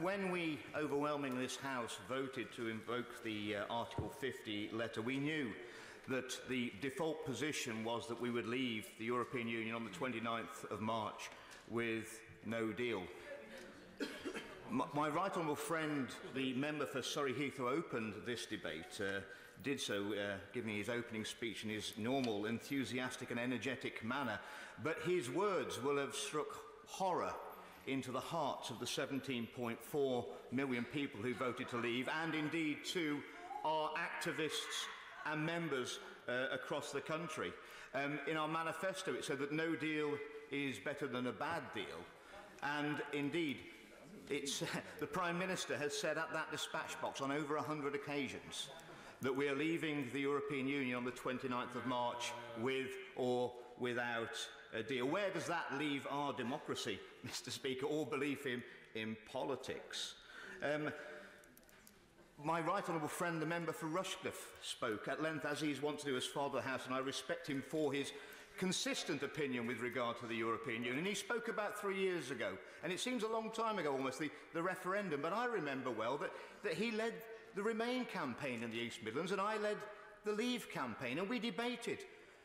when we overwhelming this House voted to invoke the uh, Article 50 letter, we knew that the default position was that we would leave the European Union on the 29th of March with no deal. my, my right honourable friend, the member for Surrey Heath, who opened this debate, uh, did so uh, giving his opening speech in his normal enthusiastic and energetic manner, but his words will have struck horror into the hearts of the 17.4 million people who voted to leave and indeed to our activists and members uh, across the country. Um, in our manifesto it said that no deal is better than a bad deal and indeed it's, the Prime Minister has said at that dispatch box on over 100 occasions that we are leaving the European Union on the 29th of March with or without uh, dear. Where does that leave our democracy, Mr Speaker, or belief in, in politics? Um, my right honourable friend, the member for Rushcliffe, spoke at length, as he's wont to do as Father of the House, and I respect him for his consistent opinion with regard to the European Union. He spoke about three years ago, and it seems a long time ago almost, the, the referendum, but I remember well that, that he led the Remain campaign in the East Midlands, and I led the Leave campaign, and we debated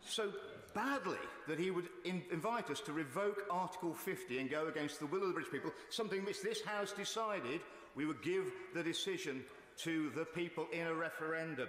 so badly that he would in invite us to revoke Article 50 and go against the will of the British people, something which this House decided we would give the decision to the people in a referendum.